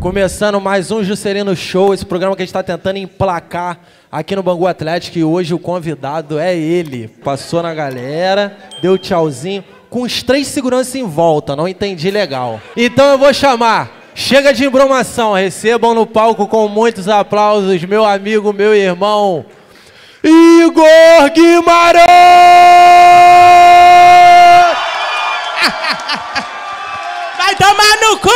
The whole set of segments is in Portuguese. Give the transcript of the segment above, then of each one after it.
Começando mais um Juscelino Show, esse programa que a gente está tentando emplacar aqui no Bangu Atlético e hoje o convidado é ele. Passou na galera, deu tchauzinho, com os três seguranças em volta, não entendi legal. Então eu vou chamar, chega de embromação, recebam no palco com muitos aplausos meu amigo, meu irmão, Igor Guimarães! Tomar no cu!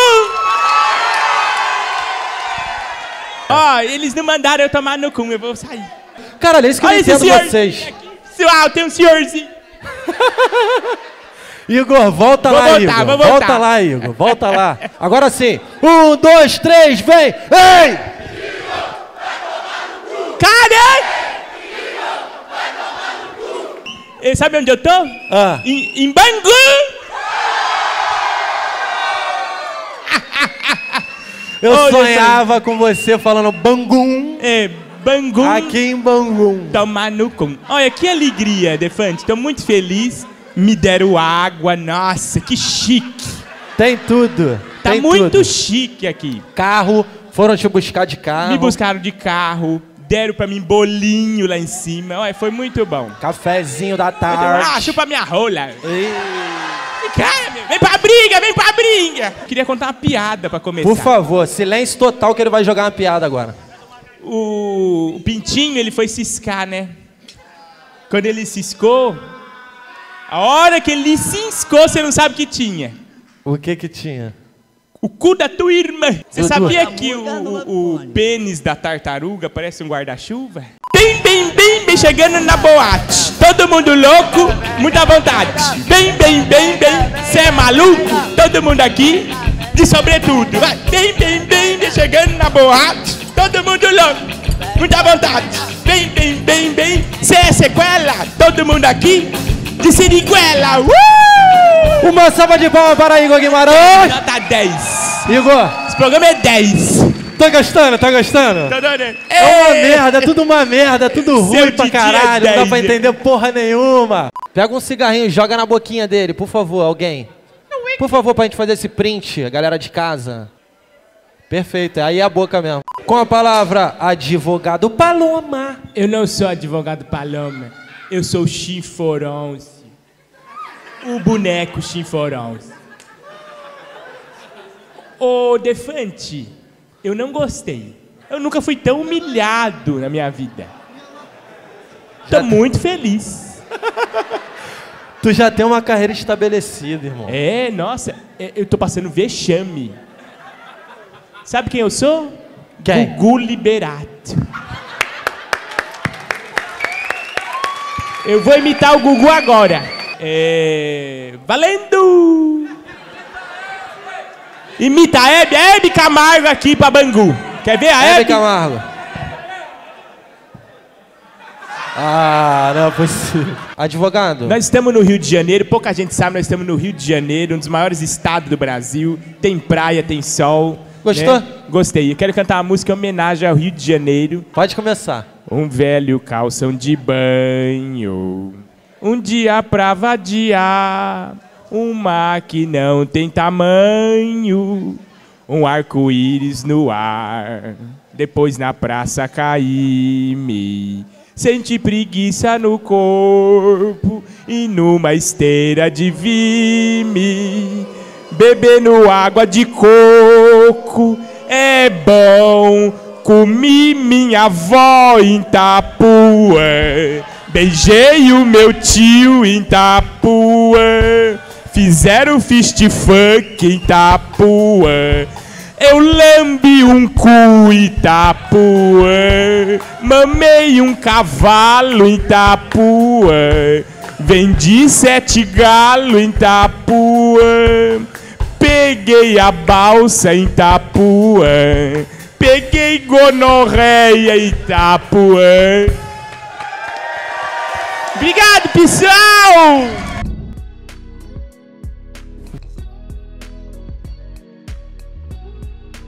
Ó, eles não mandaram eu tomar no cu, eu vou sair. Caralho, é isso que eu Olha esse entendo senhor. vocês. Ah, tem um senhorzinho. Igor, volta Vou lá, voltar, Igor. voltar. Volta lá, Igor. Volta lá. Agora sim. Um, dois, três, vem! Ei! Cara! E sabe onde eu tô? Ah. Em, em Bangu! Eu Olha sonhava com você falando Bangum É, Bangu. aqui em Bangum. Tomar no cu. Olha, que alegria, Defante. Tô muito feliz. Me deram água, nossa, que chique. Tem tudo. Tá tem muito tudo. chique aqui. Carro, foram te buscar de carro. Me buscaram de carro, deram pra mim bolinho lá em cima. Olha, foi muito bom. Cafezinho da Ah, tarde. chupa minha rola. Ei, Cara, meu, vem pra briga, vem pra briga. Queria contar uma piada pra começar. Por favor, silêncio total que ele vai jogar uma piada agora. O, o Pintinho, ele foi ciscar, né? Quando ele ciscou, a hora que ele ciscou, você não sabe o que tinha. O que que tinha? O cu da tua irmã. Você sabia que o, o, o pênis da tartaruga parece um guarda-chuva? Chegando na boate. Todo mundo louco, muita vontade. Bem, bem, bem, bem, cê é maluco? Todo mundo aqui, de sobretudo. Vai. Bem, bem, bem, bem, chegando na boate. Todo mundo louco, muita vontade. Bem, bem, bem, bem, cê é sequela? Todo mundo aqui, de siriguela. Uh! Uma salva de palmas para Igor Guimarães. Nota 10. Igor, Esse programa é 10. Tá gostando? Tá gostando? Tá dando? É uma merda, é tudo uma merda, é tudo ruim pra é caralho, não dá 10, pra né? entender porra nenhuma. Pega um cigarrinho, joga na boquinha dele, por favor, alguém. Por favor, pra gente fazer esse print, a galera de casa. Perfeito, aí é a boca mesmo. Com a palavra advogado Paloma. Eu não sou advogado Paloma. Eu sou Chinforonce. O boneco Chinforonce. Ô, Defante, eu não gostei. Eu nunca fui tão humilhado na minha vida. Tô muito feliz. Tu já tem uma carreira estabelecida, irmão. É, nossa, é, eu tô passando vexame. Sabe quem eu sou? Quem? Gugu Liberato. Eu vou imitar o Gugu agora. É... Valendo! Imita a Hebe, a Hebe Camargo aqui pra Bangu. Quer ver a Hebe Hebe? Camargo. Ah, não é possível. Advogado, Nós estamos no Rio de Janeiro, pouca gente sabe, nós estamos no Rio de Janeiro, um dos maiores estados do Brasil. Tem praia, tem sol. Gostou? né? Gostei. Eu quero cantar uma música em homenagem ao Rio de Janeiro. pode começar. Um velho calção de banho. Um dia pra vadiar. Um mar que não tem tamanho. Um arco-íris no ar. Depois na praça caí-me. Senti preguiça no corpo. E numa esteira de vime. Bebendo água de coco. É bom. Comi minha avó em Itapuã. Beijei o meu tio em Itapuã. Fizeram fist funk em Itapuã. Eu lambi um cu em Itapuã. Mamei um cavalo em Itapuã. Vendi sete galo em Itapuã. Peguei a balsa em Itapuã. Peguei gonorreia em Itapuã. Obrigado, pessoal!